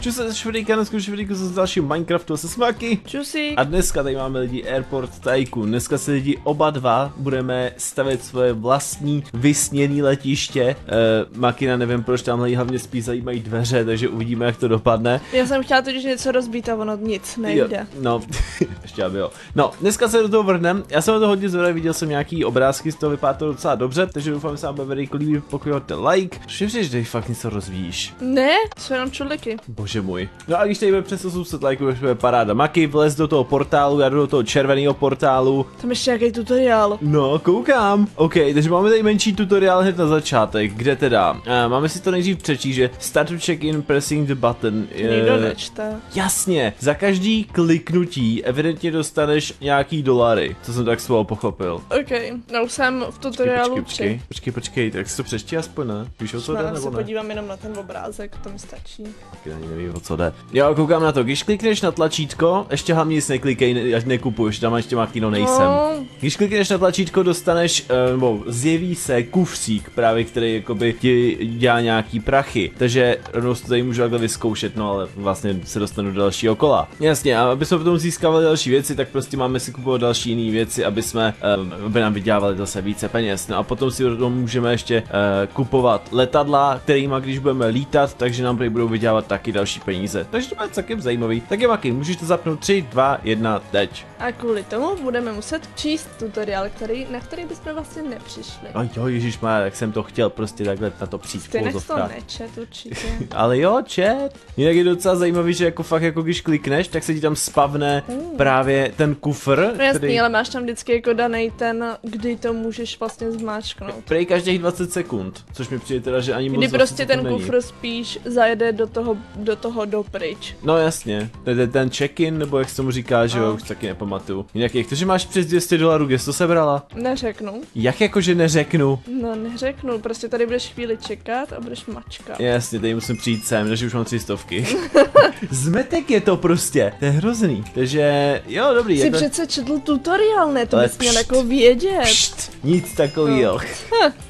Čus švedýka, dneska švedýku z dalšího Minecraftu se smaky. Čusí. A dneska tady máme lidi Airport Tycoon. Dneska se lidi oba dva budeme stavět svoje vlastní vysněné letiště. Uh, Makina nevím proč tamhle hlavně spíš zajímají dveře, takže uvidíme jak to dopadne. Já jsem chtěla totiž něco rozbít a ono nic nejde. Jo, no, ještě aby jo. No, dneska se do toho vrhnem. Já jsem to hodně zvedavý, viděl jsem nějaký obrázky, z toho vypadá to docela dobře, takže doufám, že se vám bude líbí, pokud hodíte like. Přijde, že fakt něco rozvíjíš. Ne, jsou jenom čudliky. Bože můj. No a když tady bude přes 800 lajků, už bude paráda. Maky, vlez do toho portálu, já jdu do toho červeného portálu. Tam ještě nějaký tutoriál. No, koukám. OK, takže máme tady menší tutoriál hned na začátek, kde teda, uh, máme si to nejdřív přečíst, že start to check in pressing the button. Nikdo nečte. Jasně, za každý kliknutí evidentně dostaneš nějaký dolary, co jsem tak z toho pochopil. OK, no už jsem v tutoriálu počkej, počkej, počkej, počkej, tak si to přečti aspoň, ne? Víš o co jde, Já nebo se ne? podívám jenom na ten obrázek, to mi stačí. Já ani nevím, o co jde. Jo, koukám na to, když klikneš na tlačítko, ještě hlavně nic neklikej, ne- až nekupuješ, tam ještě Martino nejsem. No, Když klikneš na tlačítko, dostaneš, eh, nebo zjeví se kufřík, právě který jakoby ti dělá nějaký prachy. Takže rovnou to tady můžu takhle vyzkoušet, no ale vlastně se dostanu do dalšího kola. Jasně, a aby jsme potom získávali další věci, tak prostě máme si kupovat další jiné věci, aby jsme, eh, aby nám vydělávali zase více peněz. No a potom si do můžeme ještě eh, kupovat letadla, kterýma když budeme lítat, takže nám tady budou vydělávat taky další peníze. Takže to bude celkem zajímavý. Tak je Maky, můžeš to zapnout 3, 2, 1, teď. a kvůli tomu budeme muset číst tutoriál, který, na který bychom vlastně nepřišli. A jo, Ježíš má, jak jsem to chtěl prostě takhle na to přijít Stejně to nečet určitě. Ale jo, chat. Jinak je docela zajímavý, že jako fakt jako když klikneš, tak se ti tam spavne právě ten kufr, No jasný, ale máš tam vždycky jako daný ten, kdy to můžeš vlastně zmáčknout. prej každých 20 sekund, což mi přijde teda, že ani moc Kdy 20 prostě ten sekund není. kufr spíš zajede do toho, do toho dopryč. No jasně, ten, ten check-in, nebo jak se tomu říká, že jo, No. už taky nepamatuju. Jinak jak to, že máš přes 200 dolarů, kde jsi to sebrala? Neřeknu. Jak jako, že neřeknu? No neřeknu, prostě tady budeš chvíli čekat a budeš mačkat. Jasně, tady musím přijít sem, takže už mám tři stovky. Zmetek je to prostě, to je hrozný. Takže jo, dobrý. Jsi jako- přece četl tutoriál, ne? To Ale bys měl pšt. jako vědět. Pšt, nic takového.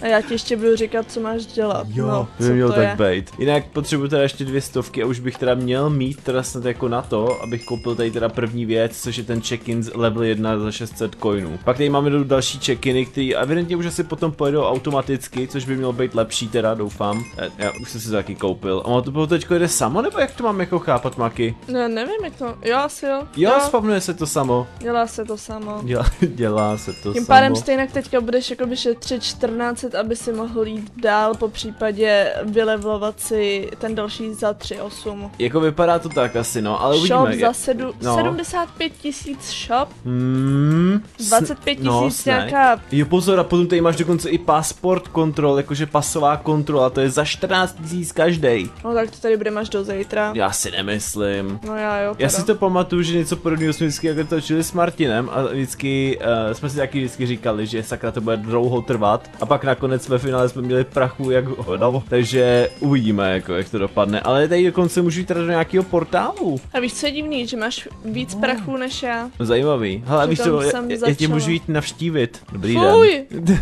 A já ti ještě budu říkat, co máš dělat. Jo, no, by měl to tak být. Jinak potřebuji teda ještě dvě stovky a už bych teda měl mít teda snad jako na to, abych koupil tady teda první věc, což je ten check-in z level 1 za 600 coinů. Pak tady máme další check-iny, který evidentně už asi potom pojedou automaticky, což by mělo být lepší teda, doufám. E, já už jsem si to taky koupil. A to bylo teďko jede samo, nebo jak to mám jako chápat, Maky? Ne, nevím, jak to... Jo, asi jo. Jo, spavnuje se to samo. Dělá se to samo. Dělá, dělá se to Tím samo. pádem stejně teďka budeš jakoby šetřit 1400, aby si mohl jít dál, po případě vylevlovat si ten další za 3.8. Jako vypadá to tak asi, no, ale Shop uvidíme. za sedu, no. 75 tisíc shop, Hmm, 25 no, tisíc snack. nějaká Jo pozor, a potom tady máš dokonce i passport kontrol, jakože pasová kontrola, to je za 14 tisíc každý. No tak to tady budeme až do zítra. Já si nemyslím. No já jo. Já teda. si to pamatuju, že něco podobného jsme vždycky jako točili s Martinem a vždycky uh, jsme si taky vždycky říkali, že sakra to bude dlouho trvat a pak nakonec ve finále jsme měli prachu jak hodavo, takže uvidíme jako jak to dopadne, ale tady dokonce můžu jít teda do nějakého portálu. A víš, co je divný, že máš víc prachů než já. Zajímavý. Hele, víš co, já, já tě můžu jít navštívit. Dobrý Fuj! den.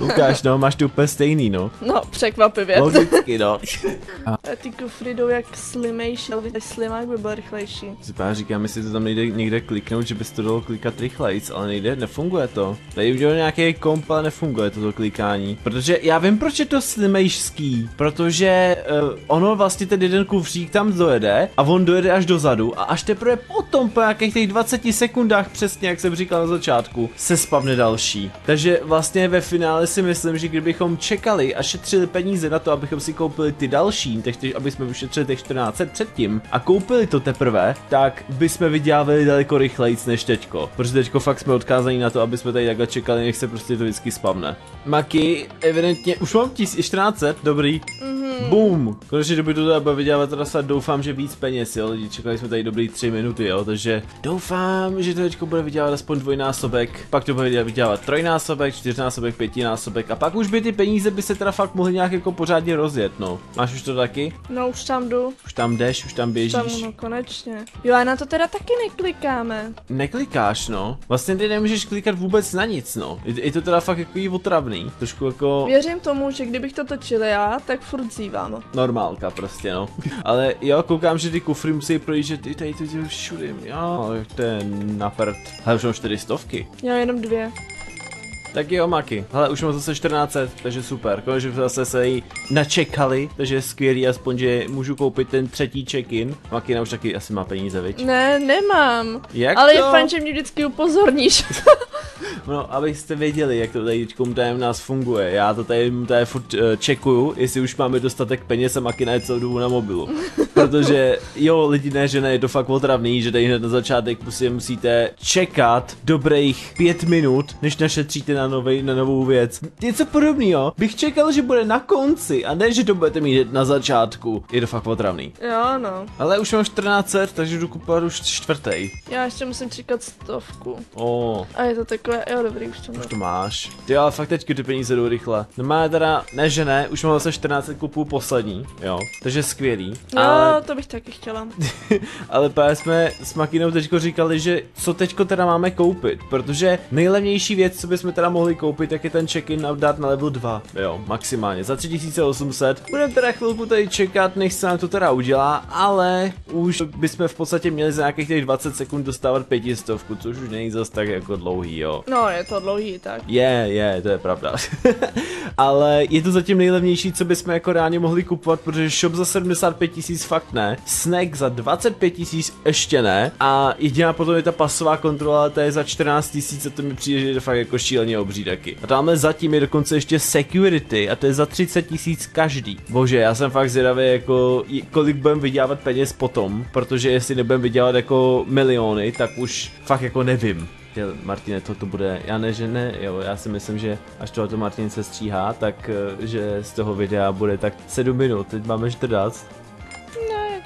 Ukáž, no, máš to úplně stejný, no. No, překvapivě. Logicky, no. A ty kufry jdou jak slimejší, ale ten slimák by byl rychlejší. Právě říkám, jestli to tam nejde někde kliknout, že bys to dalo klikat rychlejc, ale nejde, nefunguje to. Tady udělal nějaký komp, ale nefunguje toto klikání. Protože já vím, proč je to slimejský, protože uh, ono vlastně ten jeden kufřík tam dojede a on dojede až dozadu a až teprve potom po nějakých těch 20 sekundách přesně, jak jsem říkal na začátku, se spavne další. Takže vlastně ve finále si myslím, že kdybychom čekali a šetřili peníze na to, abychom si koupili ty další, těch, aby jsme ušetřili těch 14 předtím a koupili to teprve, tak bychom vydělávali daleko rychlejc než teďko. Protože teďko fakt jsme odkázaní na to, aby jsme tady takhle čekali, než se prostě to vždycky spavne. Maki, evidentně, už mám 1400, dobrý. Mm-hmm. Boom! Konečně doby do toho vydělávat teda snad doufám, že víc peněz, jo, lidi, čekali jsme tady dobrý 3 minuty, jo, takže doufám, že to teďko bude vydělávat aspoň dvojnásobek, pak to bude vydělávat trojnásobek, čtyřnásobek, pětinásobek a pak už by ty peníze by se teda fakt mohly nějak jako pořádně rozjet, no. Máš už to taky? No už tam jdu. Už tam jdeš, už tam běžíš. Tam, no konečně. Jo, a na to teda taky neklikáme. Neklikáš, no. Vlastně ty nemůžeš klikat vůbec na nic, no. Je, je to teda fakt jako otravný. Trošku jako... Věřím tomu, že kdybych to točil já, tak furt vyzývám. Normálka prostě, no. Ale jo, koukám, že ty kufry musí projít, že ty tady ty všude, jo, to je na prd. Hele, už mám čtyři stovky. Já jenom dvě. Tak jo, Maki. Hele, už mám zase 14, takže super. Konečně zase se jí načekali, takže je skvělý, aspoň, že můžu koupit ten třetí check-in. Makina už taky asi má peníze, viď? Ne, nemám. Jak Ale to? je fajn, že mě vždycky upozorníš. No, abyste věděli, jak to tady u nás funguje. Já to tady, tady furt uh, čekuju, jestli už máme dostatek peněz a Makina je celou dobu na mobilu. Protože jo, lidi ne, že ne, je to fakt otravný, že tady hned na začátek prostě musíte čekat dobrých pět minut, než našetříte na, novej, na novou věc. Něco podobného. Bych čekal, že bude na konci a ne, že to budete mít na začátku. Je to fakt otravný. jo, no. Ale už mám 14, takže jdu kupovat už čtvrtý. Já ještě musím čekat stovku. O, A je to takové, jo dobrý, už to už mám. to máš. Ty ale fakt teďky ty peníze jdou rychle. No má teda, ne že ne, už mám zase 14 kupů poslední, jo. Takže skvělý. No, Ale, to bych taky chtěla. ale právě jsme s Makinou teďko říkali, že co teďko teda máme koupit, protože nejlevnější věc, co bychom teda mohli koupit, tak je ten check-in a dát na level 2, jo, maximálně, za 3800. Budeme teda chvilku tady čekat, než se nám to teda udělá, ale už bychom v podstatě měli za nějakých těch 20 sekund dostávat pětistovku, což už není zas tak jako dlouhý, jo. No, je to dlouhý, tak. Je, je, to je pravda. Ale je to zatím nejlevnější, co bychom jako reálně mohli kupovat, protože shop za 75 tisíc fakt ne, snack za 25 tisíc ještě ne a jediná potom je ta pasová kontrola, ta je za 14 tisíc a to mi přijde, že je to fakt jako šíleně obří taky. A tamhle zatím je dokonce ještě security a to je za 30 tisíc každý. Bože, já jsem fakt zvědavý jako kolik budeme vydělávat peněz potom, protože jestli nebudeme vydělávat jako miliony, tak už fakt jako nevím. Martine, to, to bude, já ne, že ne, jo, já si myslím, že až tohle Martin se stříhá, tak eh, že z toho videa bude tak 7 minut, teď máme 14.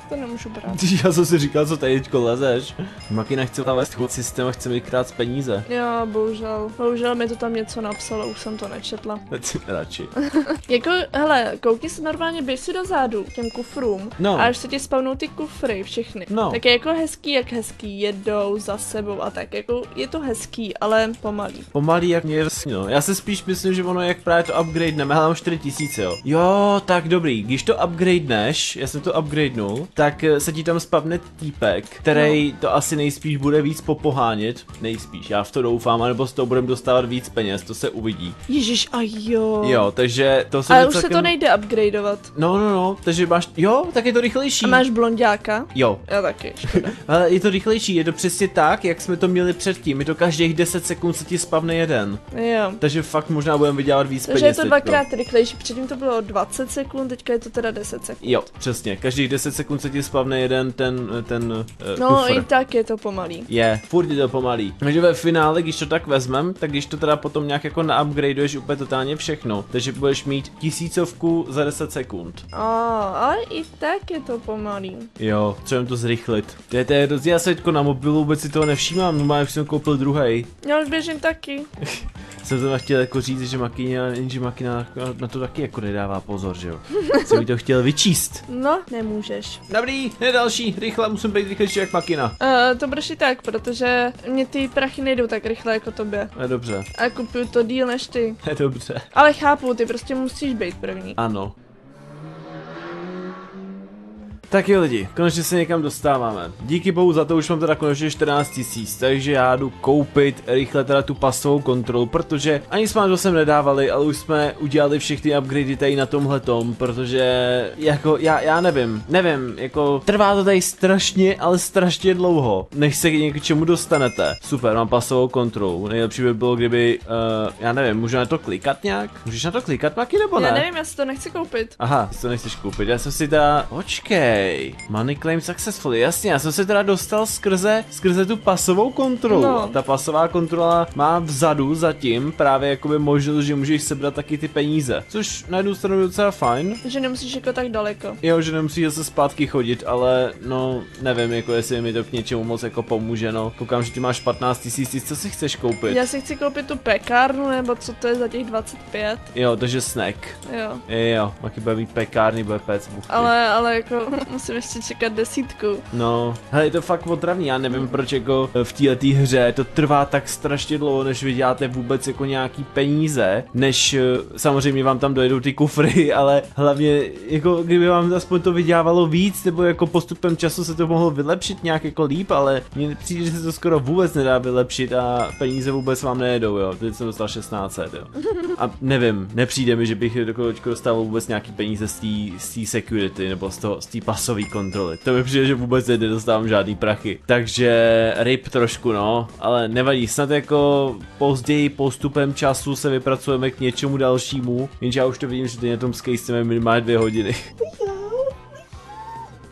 To nemůžu brát. Já jsem si říkal, co tady teďko lezeš. Makina chce zavést chod systém a chce mi krát peníze. Jo, bohužel. Bohužel mi to tam něco napsalo, už jsem to nečetla. Radši. Jako, hele, koukni se normálně, běž si dozadu k těm kufrům No. a až se ti spavnou ty kufry všechny. No. Tak je jako hezký, jak hezký jedou za sebou a tak, jako je to hezký, ale pomalý. Pomalý jak mě no. Já se spíš myslím, že ono jak právě to upgradeneme, hele mám 4000 jo. Jo, tak dobrý, když to upgradeneš, já jsem to upgradenul, tak eh, se ti tam spavne týpek, který to asi nejspíš bude víc popohánět, nejspíš, já v to doufám, anebo z toho budeme dostávat víc peněz, to se uvidí. Ježíš, a jo. Jo, takže to se Ale už se celkem- to nejde upgradeovat. No, no, no, takže máš, jo, tak je to rychlejší. A máš blondáka? Jo, Já taky. ale je to rychlejší, je to přesně tak, jak jsme to měli předtím, je to každých 10 sekund se ti spavne jeden. jo. Takže fakt možná budeme vydělávat víc Takže je peněz to teďko. dvakrát rychlejší, předtím to bylo 20 sekund, teďka je to teda 10 sekund. Jo, přesně. Každých 10 sekund se ti spavne jeden ten, ten uh, No kufr. i tak je to pomalý. Je, furt je to pomalý. Takže ve finále, když to tak vezmem, tak když to teda potom nějak jako naupgradeuješ úplně totálně všechno, takže budeš mít tisícovku za 10 sekund. A, ale i tak je to pomalý. Jo, třeba to zrychlit. To je, to je rozdíl, já se teďko na mobilu vůbec si toho nevšímám, no už jsem koupil druhý. Já už běžím taky. Jsem to chtěl jako říct, že Makina, že Makina na to taky jako nedává pozor, že jo. Jsem to chtěl vyčíst. No, nemůžeš. Dobrý, ne další, rychle, musím být rychlejší jak Makina. Uh, to budeš i tak, protože mě ty prachy nejdou tak rychle jako tobě. Je dobře, A kupuju to díl než ty. je dobře. Ale chápu, ty prostě musíš být první. Ano. Tak jo lidi, konečně se někam dostáváme. Díky bohu za to už mám teda konečně 14 tisíc, takže já jdu koupit rychle teda tu pasovou kontrolu, protože ani jsme to sem nedávali, ale už jsme udělali všechny upgradey tady na tomhle tom, protože jako já, já nevím, nevím, jako trvá to tady strašně, ale strašně dlouho, než se k čemu dostanete. Super, mám pasovou kontrolu, nejlepší by bylo kdyby, uh, já nevím, můžu na to klikat nějak? Můžeš na to klikat, Maki, nebo ne? Já nevím, já si to nechci koupit. Aha, ty to nechceš koupit, já jsem si teda, počkej, money claim successfully, jasně, já jsem se teda dostal skrze, skrze tu pasovou kontrolu. No. Ta pasová kontrola má vzadu zatím právě jakoby možnost, že můžeš sebrat taky ty peníze, což na jednu stranu je docela fajn. Že nemusíš jako tak daleko. Jo, že nemusíš zase zpátky chodit, ale no, nevím, jako jestli mi to k něčemu moc jako pomůže, no. Koukám, že ty máš 15 tisíc, co si chceš koupit? Já si chci koupit tu pekárnu, nebo co to je za těch 25. Jo, takže snack. Jo. Jo, jo, taky bude mít pekárny, bude péct buchty. Ale, ale jako, Musím ještě čekat desítku. No, hele, je to fakt otravný, já nevím proč jako v této hře to trvá tak strašně dlouho, než vyděláte vůbec jako nějaký peníze, než eh, samozřejmě vám tam dojedou ty kufry, ale hlavně jako kdyby vám aspoň to vydělávalo víc, nebo jako postupem času se to mohlo vylepšit nějak jako líp, ale mně přijde, že se to skoro vůbec nedá vylepšit a peníze vůbec vám nejedou, jo, teď jsem dostal 16, jo. A nevím, nepřijde mi, že bych jako dostával vůbec nějaký peníze z té té security nebo z, toho, z té pasové kontroly. To mi přijde, že vůbec nedostávám žádný prachy. Takže rip trošku, no, ale nevadí, snad jako později postupem času se vypracujeme k něčemu dalšímu, jenže já už to vidím, že ty na tom skejsteme minimálně dvě hodiny.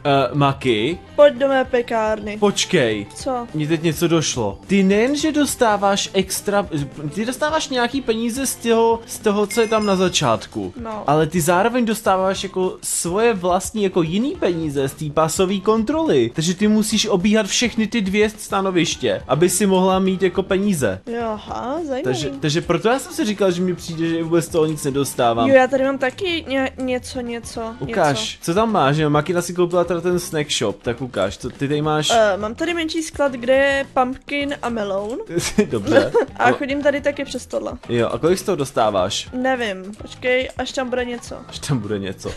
Uh, Maki, Pojď do mé pekárny. počkej. Co? Mně teď něco došlo. Ty nejen, že dostáváš extra, ty dostáváš nějaký peníze z toho, z toho, co je tam na začátku. No. Ale ty zároveň dostáváš jako svoje vlastní, jako jiný peníze z té pasové kontroly. Takže ty musíš obíhat všechny ty dvě stanoviště, aby si mohla mít jako peníze. Jo, aha, zajímavý. Takže, takže proto já jsem si říkal, že mi přijde, že vůbec toho nic nedostávám. Jo, já tady mám taky ně, něco, něco, Ukáž, co tam máš, jo? Makina si koupila teda ten snack shop, tak ukáž, co ty tady máš. Uh, mám tady menší sklad, kde je pumpkin a melon. Dobře. A chodím tady taky přes tohle. Jo, a kolik z toho dostáváš? Nevím, počkej, až tam bude něco. Až tam bude něco.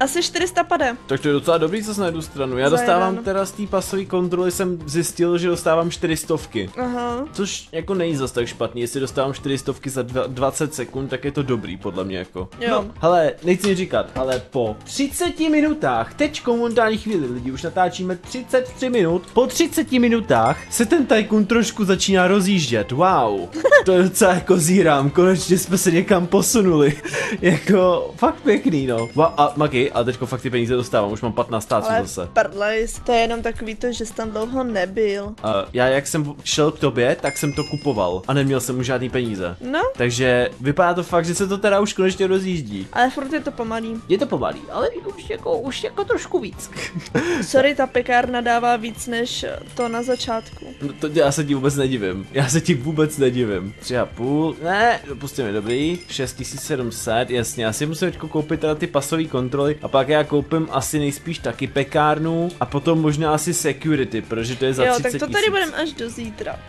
Asi 400 pade. Tak to je docela dobrý, co na jednu stranu. Já Za dostávám jeden. teda z té pasové kontroly jsem zjistil, že dostávám 400. Aha. Což jako není zas tak špatný, jestli dostávám 400 za dva, 20 sekund, tak je to dobrý podle mě jako. Jo. No, hele, nechci říkat, ale po 30 minutách, teď momentální chvíli, lidi, už natáčíme 33 minut, po 30 minutách se ten Tycoon trošku začíná rozjíždět, wow, to je docela jako zírám, konečně jsme se někam posunuli, jako fakt pěkný no. Wow, a Maki, a teďko fakt ty peníze dostávám, už mám 15 stáců Ale zase. prdlejs, to je jenom takový to, že jsi tam dlouho nebyl. Uh, já jak jsem šel k tobě, tak jsem to kupoval a neměl jsem už žádný peníze. No, Takže vypadá to fakt, že se to teda už konečně rozjíždí. ale furt je to pomalý. Je to pomalý, ale už jako, už jako trošku víc. Sorry, ta pekárna dává víc než to na začátku. No to já se ti vůbec nedivím. Já se ti vůbec nedivím. Tři a půl, ne, dopustíme dobrý. 6700, jasně, já si musím teď koupit teda ty pasové kontroly a pak já koupím asi nejspíš taky pekárnu a potom možná asi security, protože to je za Jo, 30 tak to tady budeme až do zítra.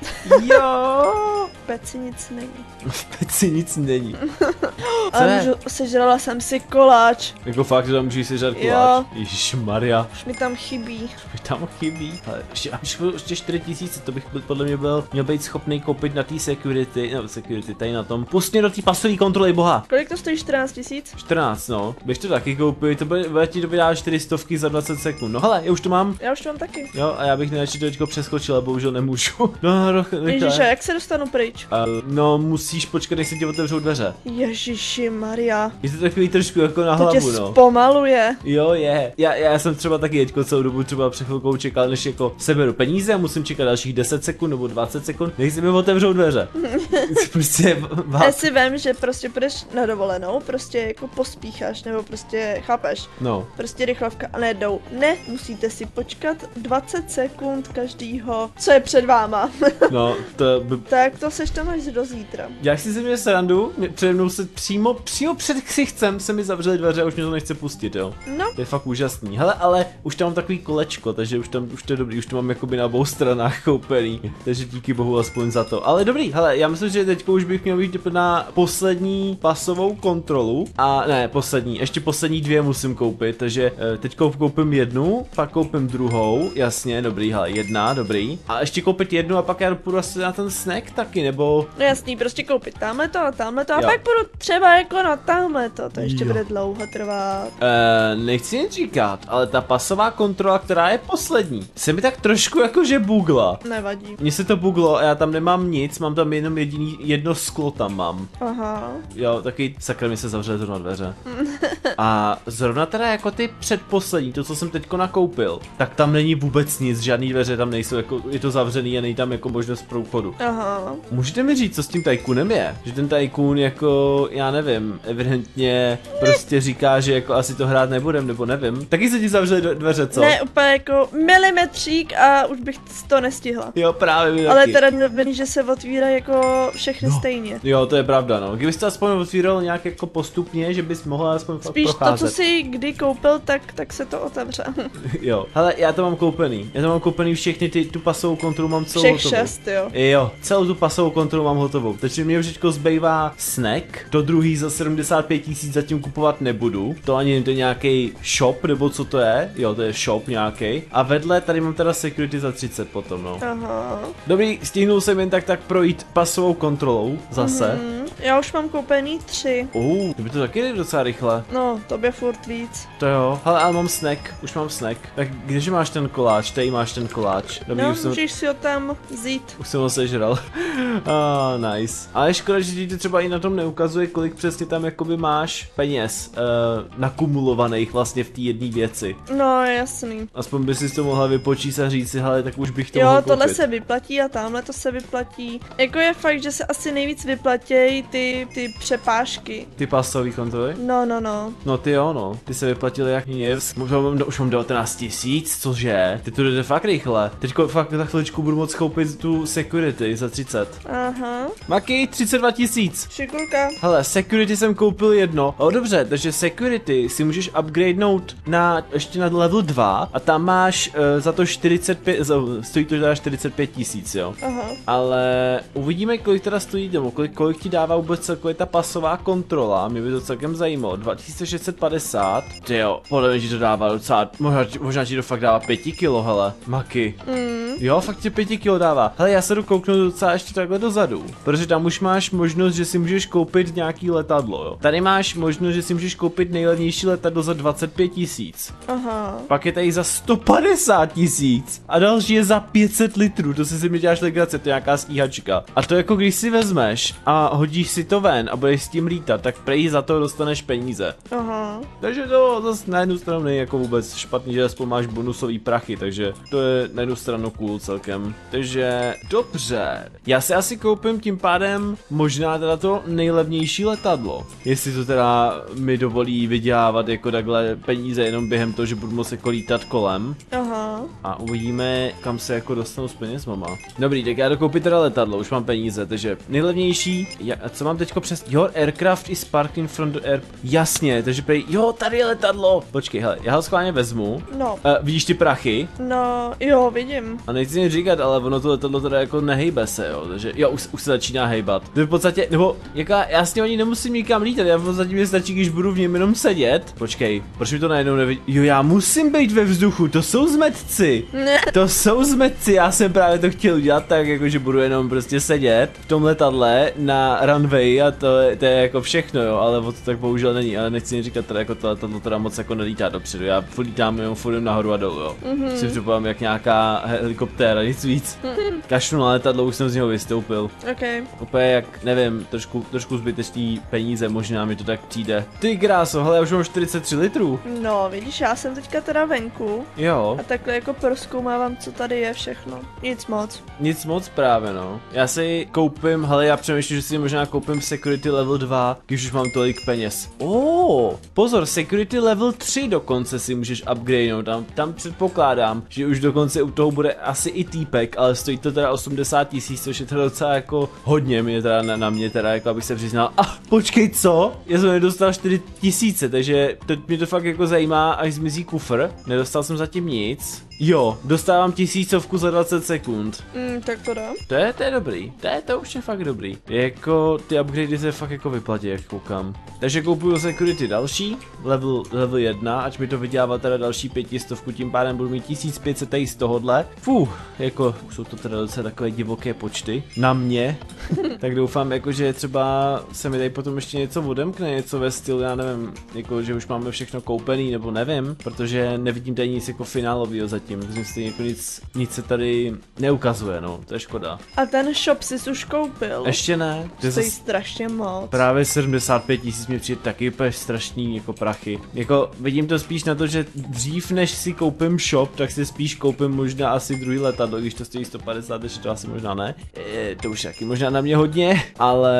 Jo, peci nic není. v peci nic není. Co Ale můžu, sežrala jsem si koláč. Jako fakt, že tam můžeš si žrat Jo. koláč. Ježíš Maria, Už mi tam chybí. mi tam chybí. Ale ještě, a ještě, ještě 4 tisíce, to bych podle mě byl, měl být schopný koupit na té security, no security, tady na tom. Pustně do té pasové kontroly, boha. Kolik to stojí? 14 tisíc? 14, no. Běž to taky koupit, to bude, bude ti to vydá 4 stovky za 20 sekund. No hele, já už to mám. Já už to mám taky. Jo, a já bych nejradši to přeskočil, ale bohužel nemůžu. No, Ježiš, a jak se dostanu pryč? Uh, no, musíš počkat, než se ti otevřou dveře. Ježiši Maria. Je to takový trošku jako na To tě hlavu, no. zpomaluje. Jo, je. Já, já jsem třeba taky teďko celou dobu třeba před chvilkou čekal, než jako seberu peníze a musím čekat dalších 10 sekund nebo 20 sekund, než se mi otevřou dveře. prostě Já si vím, že prostě půjdeš na dovolenou, prostě jako pospícháš, nebo prostě chápeš, No, prostě rychlovka a najednou ne, musíte si počkat 20 sekund každýho, co je před váma. no, to by... tak to seš tam až do zítra. Jak si se mě srandu, mě- přede mnou se přímo, přímo před ksichcem se mi zavřely dveře a už mě to nechce pustit, jo. No, To je fakt úžasný. Hele, ale už tam mám takový kolečko, takže už tam už to je dobrý, už to mám jakoby na obou stranách koupený. Takže díky bohu aspoň za to. Ale dobrý, hele, já myslím, že teď už bych měl být na poslední pasovou kontrolu. A ne, poslední, ještě poslední dvě musím koupit, takže eh, teď koupím jednu, pak koupím druhou, jasně, dobrý, hele, jedna, dobrý. A ještě koupit jednu a pak já půjdu asi na ten snack taky, nebo no jasný, prostě koupit tamhle to a tamhle to a Jo. pak budu třeba jako na tamhle to, to ještě Jo. bude dlouho trvat. Eh, nechci nic říkat, ale ta pasová kontrola, která je poslední, se mi tak trošku jakože bugla. Nevadí. Mně se to buglo a já tam nemám nic, mám tam jenom jediný, jedno sklo tam mám. Aha. Jo, taky sakra mi se zavřely zrovna dveře. A zrovna teda jako ty předposlední, to co jsem teďko nakoupil, tak tam není vůbec nic, žádný dveře tam nejsou, jako je to zavřený a není tam jako možnost průchodu. Aha. Můžete mi říct, co s tím tajkunem je? Že ten tajkun jako, já nevím, evidentně prostě říká, že jako asi to hrát nebudem, nebo nevím. Taky se ti zavřely dve- dveře, co? Ne, úplně jako milimetřík a už bych to nestihla. Jo, právě mi Ale taky. teda nevím, že se otvírají jako všechny No. stejně. Jo, to je pravda, no. Kdybys to aspoň otvíral nějak jako postupně, že bys mohla aspoň fakt Spíš to, procházet. co si kdy koupil, tak, tak se to otevře. Jo, hele, já to mám koupený. Já to mám koupený všechny ty, tu pasovou kontrolu mám celou Všech hotovou. šest, jo. Jo, celou tu pasovou kontrolu mám hotovou. Takže mě už zbývá snack. To druhý za 75 tisíc zatím kupovat nebudu. To ani není to nějaký shop, nebo co to je? Jo, to je shop nějaký. A vedle tady mám teda security za 30 potom, no. Aha. Dobrý, stihnul jsem jen tak tak projít pasovou kontrolou zase. Hmm, já už mám koupený tři. Uh, to by to taky jde docela rychle. No, tobě furt víc. To jo, ale, ale mám snack, už mám snack. Tak kdeže máš ten koláč? Tady máš ten koláč. Dobrý, No, už jsem, můžeš si ho tam vzít. už jsem ho sežral. ah, nice. Ale škoda, že ti to třeba i na tom neukazuje, kolik přesně tam jakoby máš peněz uh, nakumulovaných vlastně v té jedné věci. No, jasný. Aspoň by si to mohla vypočíst a říct si, hele, tak už bych to mohl Jo, tohle koupit. se vyplatí a tamhle to se vyplatí. Jako je fakt, že se asi nejvíc vyplatějí ty, ty přepážky. Ty pasový kontroly? No, no, no. No ty jo, no. Ty se vyplatily jak nic. Možná mám, už mám 19 tisíc, cože? Ty to jde fakt rychle. Teďko fakt za chviličku budu moc koupit tu security za 30. Aha. Maky, 32 tisíc. Šikulka. Hele, security jsem koupil jedno. O dobře, takže security si můžeš upgradenout na ještě na level 2 a tam máš uh, za to 45, za, stojí to teda 45 tisíc, jo. Aha. Ale uvidíme, kolik teda stojí, nebo kolik, kolik ti dává vůbec celkově ta pasová kontrola, mě by to celkem zajímalo. 2650, ty jo, podle mě ti to dává docela, možná, možná ti to fakt dává 5 kilo, hele, maky. Mm. Jo, fakt ti 5 kilo dává. Hele, já se jdu kouknout docela ještě takhle dozadu, protože tam už máš možnost, že si můžeš koupit nějaký letadlo, jo. Tady máš možnost, že si můžeš koupit nejlevnější letadlo za 25 tisíc. Aha. Pak je tady za 150 tisíc a další je za 500 litrů, to si si mi děláš legrace, to je nějaká stíhačka. A to jako když si vezmeš a hodíš si to ven a budeš s tím lítat, tak prej za to dostaneš peníze. Aha. Takže to zase na jednu stranu není jako vůbec špatný, že aspoň máš bonusový prachy, takže to je na jednu stranu cool celkem. Takže dobře, já si asi koupím tím pádem možná teda to nejlevnější letadlo. Jestli to teda mi dovolí vydělávat jako takhle peníze jenom během toho, že budu moct jako lítat kolem. Aha. A uvidíme, kam se jako dostanu s penězmama. Dobrý, tak já dokoupit teda letadlo, už mám peníze, takže nejlevnější, ja, a co mám teďko přes, jo, aircraft is parked in front of air, jasně, takže prej, jo, tady je letadlo. Počkej, hele, já ho schválně vezmu, No. uh, vidíš ty prachy? No, jo, vidím. A nechci jen říkat, ale ono to letadlo teda jako nehejbe se, jo, takže jo, už, už se začíná hejbat. To je v podstatě, nebo jaká, já s ním ani nemusím nikam lítat, já v podstatě mi stačí, když budu v něm jenom sedět. Počkej, proč mi to najednou nevidí? Jo, já musím být ve vzduchu, to jsou zmetci. Ne. To jsou zmetci, já jsem právě to chtěl udělat tak, jako že budu jenom prostě sedět v tom letadle na runway a to, je- to je jako všechno, jo, ale o to tak bohužel není, ale nechci říkat teda jako to letadlo teda moc jako nelítá dopředu, já lítám jenom furt nahoru a dolů, jo. Mm-hmm. Si připadám jak nějaká helikoptéra, nic víc. Kašlu na letadlo, už jsem z něho vystoupil. OK. Úplně jak, nevím, trošku, trošku zbytečný peníze, možná mi to tak přijde. Ty kráso, hele, já už mám 43 litrů. No, vidíš, já jsem teďka teda venku Jo, a takhle jako proskoumávám, co tady je všechno. Nic moc. nic moc právě no. Já si koupím, hele, já přemýšlím, že si možná koupím Security level 2, když už mám tolik peněz. Oh, pozor, Security level 3 dokonce si můžeš upgradenout, tam, tam předpokládám, že už dokonce u toho bude asi i týpek, ale stojí to teda 80 tisíc, což je teda docela jako hodně mě teda na, na mě teda, jako abych se přiznal, a ah, počkej, co? Já jsem nedostal 4 tisíce, takže teď mě to fakt jako zajímá, až zmizí kufr, nedostal jsem zatím nic. Jo, dostávám tisícovku za 20 sekund. Mm, tak to dám. To je, to je dobrý, to je, to už je fakt dobrý. Jako, ty upgradey se fakt jako vyplatí, jak koukám. Takže koupuju security další, level, level 1, ať mi to vydělává teda další pětistovku, tím pádem budu mít 1500 tady z tohohle. Fuh, jako, jsou to teda docela takové divoké počty. Na mě. tak doufám, jako, že třeba se mi tady potom ještě něco odemkne, něco ve stylu, já nevím, jako, že už máme všechno koupený, nebo nevím, protože nevidím tady nic jako finálového zatím. Zatím, protože stejně jako nic, nic se tady neukazuje, no, to je škoda. A ten shop jsi už koupil. Ještě ne, to je strašně moc. Právě 75 tisíc mi přijde taky úplně strašný jako prachy. Jako vidím to spíš na to, že dřív než si koupím shop, tak si spíš koupím možná asi druhý letadlo, když to stojí 150, ještě to asi možná ne. E, to už taky možná na mě hodně, ale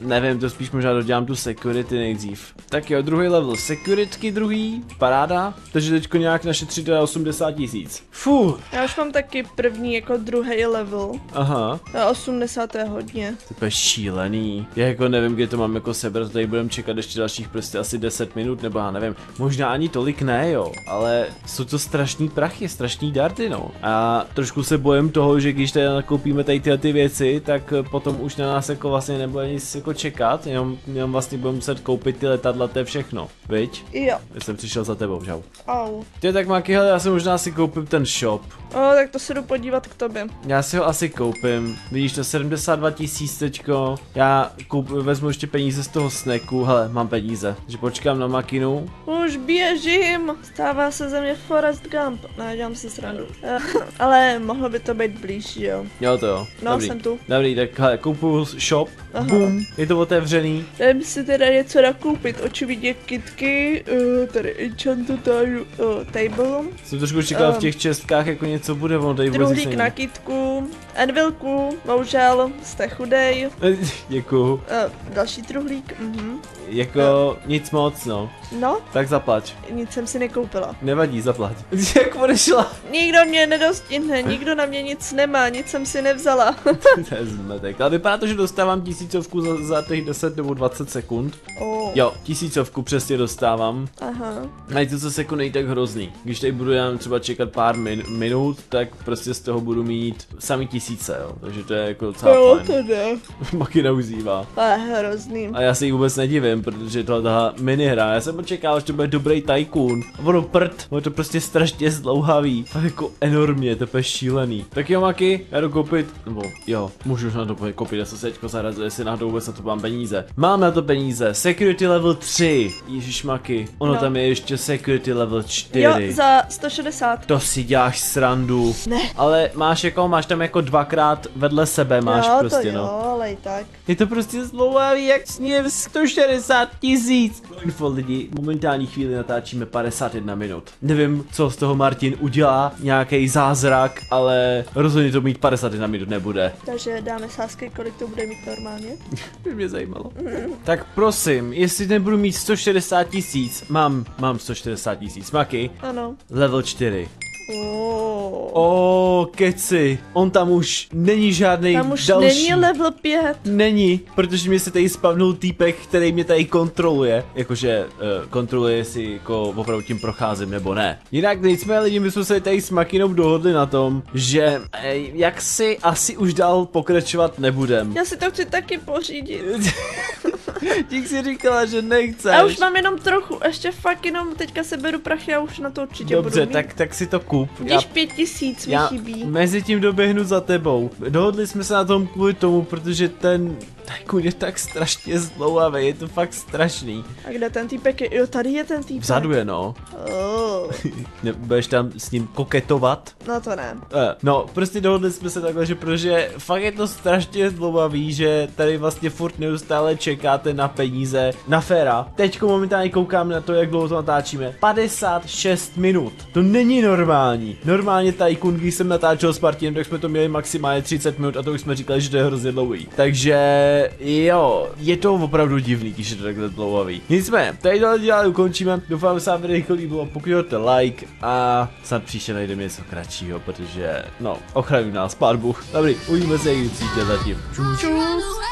nevím, to spíš možná dodělám tu security nejdřív. Tak jo, druhý level security druhý, paráda, takže teďko nějak našetřit 80 tisíc. Fuh, Já už mám taky první jako druhý level. aha. A 80 je hodně. To je šílený. Já jako nevím, kde to mám jako sebrat, tady budeme čekat ještě dalších prostě asi 10 minut, nebo já nevím. Možná ani tolik ne, jo, ale jsou to strašný prachy, strašný darty, no. A trošku se bojím toho, že když tady nakoupíme tady tyhle ty věci, tak potom už na nás jako vlastně nebude nic jako čekat, jenom, jenom vlastně budeme muset koupit ty letadla, to je všechno, viď? Jo. Já jsem přišel za tebou, žau. Au. Ty tak Maki, hele, já si možná si koupím ten shop. O, tak to se jdu podívat k tobě. Já si ho asi koupím. Vidíš to 72 tisíc teďko. Já koup, vezmu ještě peníze z toho snacku. Hele, mám peníze. Že počkám na makinu. Už běžím. Stává se ze mě Forest Gump. Ne, dělám si srandu. Eh, Ale mohlo by to být blíž, jo. Jo to jo. No, Dobrý. jsem tu. Dobrý, tak hele, koupuju shop. Aha. Bum, je to otevřený. Jdem si teda něco nakoupit, očividně kitky, uh, tady enchanted uh, table, Jsem trošku čekal v Um, těch čestkách jako něco bude, ono tady vůbec truhlík na kitku, envilku, bohužel, jste chudej, Děkuju. uh, další truhlík, mhm. Jako nic moc, no. No, Tak zaplať. nic jsem si nekoupila. Nevadí, zaplať. Jak odešla? Nikdo mě nedostihne, nikdo na mě nic nemá, nic jsem si nevzala. to je zmetek. Ale vypadá to, že dostávám tisícovku za, za těch 10 nebo 20 sekund. oh. Jo, tisícovku přesně dostávám. Aha. A to se jako nejde tak hrozný. Když tady budu já třeba čekat pár min- minut, tak prostě z toho budu mít sami tisíce, jo. Takže to je jako docela Jo, fajn. to jde. Makina užívá. To je hrozný. A já se jí vůbec nedivím, protože tohle ta minihra, já jsem očekával, že to bude dobrý tycoon. A ono prd, ono je to prostě strašně zdlouhavý. A jako enormně, to je šílený. Tak jo, Maki, já jdu koupit, nebo jo, můžu už na to koupit, já jsem se teďko zarazil, jestli náhodou vůbec na to mám peníze. Mám na to peníze, security level 3, Ježíš Maki, ono No. tam je ještě security level 4. Jo, za 160. To si děláš srandu. Ne. Ale máš jako, máš tam jako dvakrát vedle sebe, máš jo, prostě to jo, no. ale i tak. Je to prostě zdlouhavý jak sněh 160 tisíc. Info lidi, momentální chvíli natáčíme 51 minut. Nevím, co z toho Martin udělá, nějaký zázrak, ale rozhodně to mít 51 minut nebude. Takže dáme sázky, kolik to bude mít normálně. By mě zajímalo. tak prosím, jestli nebudu mít 160 tisíc, mám, mám 160 tisíc, Maky, Ano. level 4. Oh. O, keci, on tam už není žádný Tam už další. není level 5. Není, protože mě se tady spavnul týpek, který mě tady kontroluje. Jakože uh, kontroluje, jestli jako opravdu tím procházím nebo ne. Jinak nicméně lidi, my jsme se tady s Makinou dohodli na tom, že eh, jak si asi už dál pokračovat nebudem. Já si to chci taky pořídit. Dík si říkala, že nechceš. Já už mám jenom trochu, ještě fakt jenom teďka se beru prachy a už na to určitě Dobře, budu mít. tak, tak si to kup. Když pět tisíc mi já chybí. mezi tím doběhnu za tebou. Dohodli jsme se na tom kvůli tomu, protože ten Tycoon je tak strašně zdlouhavý, je to fakt strašný. A kde ten týpek je? Jo, tady je ten týpek. Vzadu je no. Oh, Ne, budeš tam s ním koketovat? no to ne. Eh, no, prostě dohodli jsme se takhle, že protože fakt je to strašně zdlouhavý, že tady vlastně furt neustále čekáte na peníze, na féra. Teďko momentálně koukám na to, jak dlouho to natáčíme. 56 minut. To není normální. Normálně Tycoon, když jsem natáčel s Martinem, tak jsme to měli maximálně 30 minut a to už jsme říkali, že to je hrozně dlouhý. Takže jo, je to opravdu divný, když je to takhle dlouhavý. Nicméně, tady tohle dělali ukončíme. Doufám, že se vám video líbilo, pokud hoďte like a snad příště najdeme něco kratšího, protože no, ochrání nás pán Bůh. Dobrý, uvidíme se někdy příště zatím. Čus. Čus.